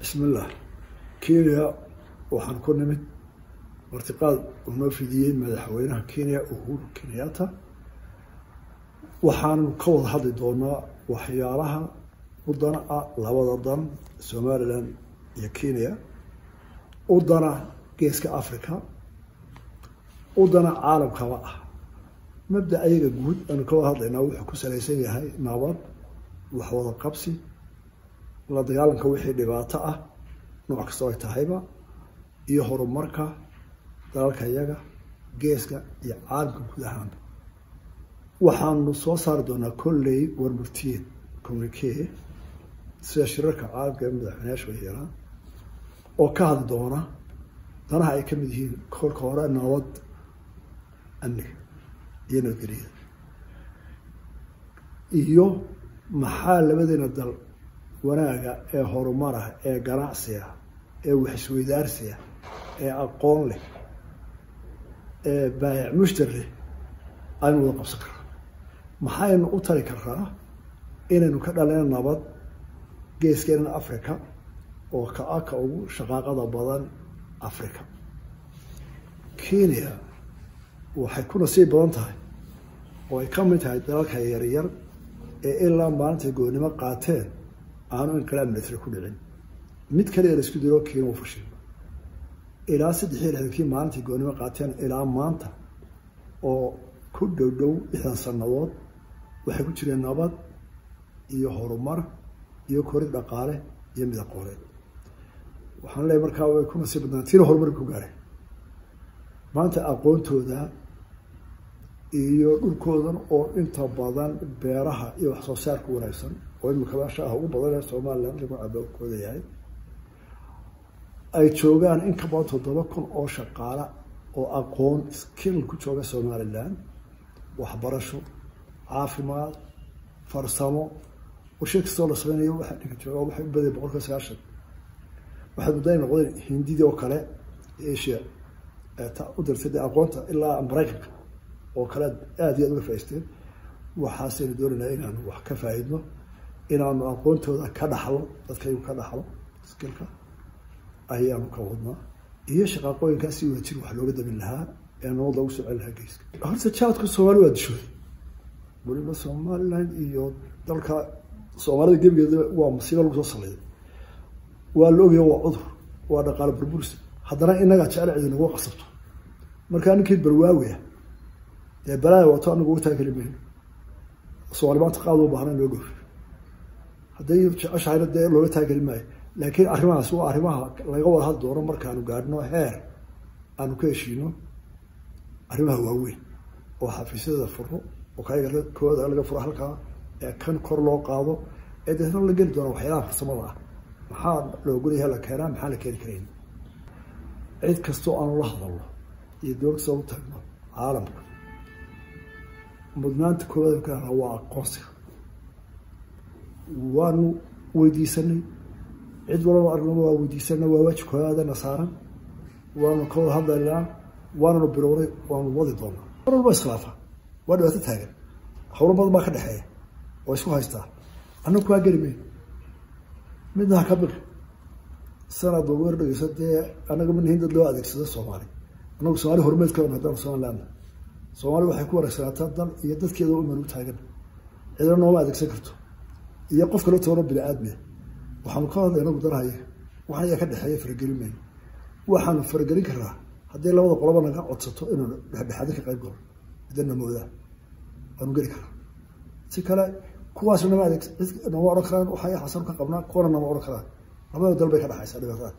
bismillah. Kenya waxaan ku nimid. Martiqaad uu noo fidiyey madaxweynaha kenya uhuru kenyatta. Waxaanu ka wada hadli doonaa waxyaalaha u dana ah labada dan somalilan iyo kenya. U dana geeska africa u dana caalamkaba ah. Mabda ayaga guud aanu ka wada hadlaynaa wuxuu ku salaysan yahay nabad waxwada qabsi la dagaalanka wixii dhibaato ah nooc kastoo ay tahayba iyo horumarka dalalka iyaga geeska iyo caalamka guud ahaanba waxaanu soo saari doonaa kolley warmurtiyeed communique sida shirarka caalamka ee madaxweynayaasha yeelaan oo ka hadli doona danaha ay ka mid yihiin kolka hore nabad amniga iyo nabadgelyada. Iyo maxaa labadeena dal wanaaga ee horumara ee ganacsiga ee waxisweydaarsiga ee aqoon leh ee baayac mushtar leh aynu wada qabsan karnaa. Maxaynu u tari karnaa inaynu ka dhalina nabad geeskeenan africa oo ka ah ka ugu shaqaaqada badan africa kenya waxay ku nasiib badan tahay oo ay ka mid tahay dalalka yaryar ee ilaa maalintay goonnimo qaateen aanu inqilaab military ku dhicin mid kaliya la isku diro kenya u fashil ilaa saddex iyo lixdankii maalintii goonnimo qaateen ilaa maanta oo ku dhow dhow lixdan sannadood waxay ku jireen nabad iyo horumar iyo korid dhaqaale iyo mid aqooneed waxaan leeyahy markaa way ku nasiib badnaan tiina horumar ku gaareen maanta aqoontooda iyo dhulkoodan oo inta badan beeraha iyo wax soo saarka wanaagsan oo imika shaaha ugu badan ee somalilan lagu cabaabkooda yahay ay joogaan in ka badan toddoba kun oo shaqaala oo aqoon skill ku jooga somalilan waxbarasho caafimaad farsamo. Warshe kastoo la sameynayo waxa dhinka jooga waxay u badaya boqolka sagaashan. Waxaad muddaa noqdeen hindidii oo kale asia. U dirtay dee aqoonta ilaa maraykanka oo kale aada iyo aad uga faaisteen waxaasaynu doonaynaa inaanu wax ka faaidno inaanu aqoontooda ka dhaxlo dadkaygu ka dhaxlo skilka ayaanu ka wadnaa. Iyo shaqaaqooyinkaa si wada jir wax looga dabin lahaa ee nabad lagu soo celi lahaa geyska. Horta jaadka soomaali waa dishooday weliba somaliland iyo dalka soomaalida gebigeeda waa masiibo lagu soo saleeyo waa la ogaya waa cudur waa dhaqaalo burbursi. Haddana inagaa jecel nagu qasabto. Markaa ninkii barwaawi ah dee balaaya wato anagu uga taageli mayno soomaali qaad u baahna loo dhoofiyo hadday jeceshahayna dee looga taageli maayo. Laakiin arrimahaas waa arrimaha laga wada hadli doono markaanu gaadhno heer aanu ka heshiino arrimaha waaweyn oo xafiisyada furo oo kayaga kooda laga furo halkaa ee kan kor loo qaado ee deetna la geli doona waxyaalaha farsamada ah. Maxaa la ogolyaha la keenaa? Maxaa la keeni karayn cid kastoo aanu la hadalno iyo dowlad kastoo u tagno caalamka mudnaanta koowaad ka waa aqoonsiga waanu weydiisanay. Cid walaba arnaba waa weydiisanay waa waajib koowaadana saaran. Waanu ka wada hadlaynaa waananu bilownay waanu wadi doonaa. Mar walba iskhilaafa waa dhibaato taagan. Hawlo badan baa ka dhexeeya. Oo isku haystaa. Annagu kaa geli mayn midna ha ka biri sanad ba weer dhegeyso dee annaga manihin dad loo adeegsado soomaali. Annagu soomaali horumeed ka haddaan somaliland soomaali waxay ku wareegsanaataa dal iyo dadkeeda u taagan. Cidna nooma adeegsan karto iyo qof kale bini aadmiya waxaanu ka hadlay anagu danahaya waxa ayaa ka dhexeeya faragelin waxaanu faragelin karaa haddii labada qoloba naga codsato inaanu dhexdhexaadin ka qayb galo idana moodaa. Waanu geli karaa si kale kuwaas nama adeeg nama odhan karaan waxay xasan ka qabnaa kuwana nama odhan karaan. Labada dal bay ka dhexaysaa dhibaatada